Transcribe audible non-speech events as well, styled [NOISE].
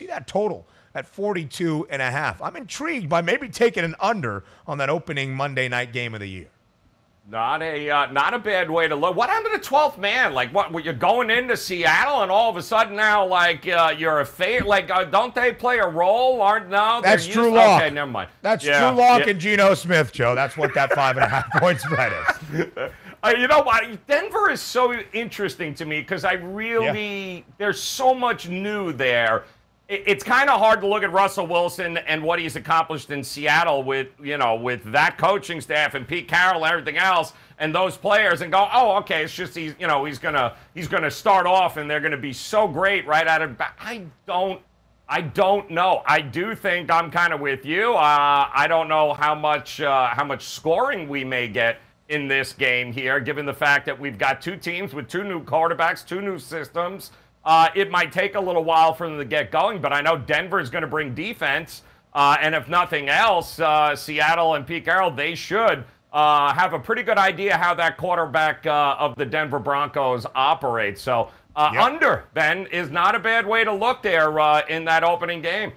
See that total at 42 and a half. I'm intrigued by maybe taking an under on that opening Monday night game of the year. Not a uh, not a bad way to look. What happened to the twelfth man? Like what? You're going into Seattle, and all of a sudden now, like uh, you're a favorite. Like uh, don't they play a role? Aren't no? That's Drew Lock. Okay, never mind. That's yeah, Drew Lock yeah. and Geno Smith, Joe. That's what that five and a half [LAUGHS] point spread is. [LAUGHS] Uh, you know what? Denver is so interesting to me because I really yeah. there's so much new there it's kind of hard to look at Russell Wilson and what he's accomplished in Seattle with, you know, with that coaching staff and Pete Carroll and everything else and those players and go, oh, okay, it's just he's, you know, he's gonna he's gonna start off and they're gonna be so great right out of. I don't. I don't know. I do think I'm kind of with you. Uh, I don't know how much uh, how much scoring we may get in this game here, given the fact that we've got two teams with two new quarterbacks, two new systems. Uh, it might take a little while for them to get going, but I know Denver is going to bring defense. Uh, and if nothing else, uh, Seattle and Pete Carroll, they should uh, have a pretty good idea how that quarterback uh, of the Denver Broncos operates. So uh, yep. under, Ben, is not a bad way to look there in that opening game.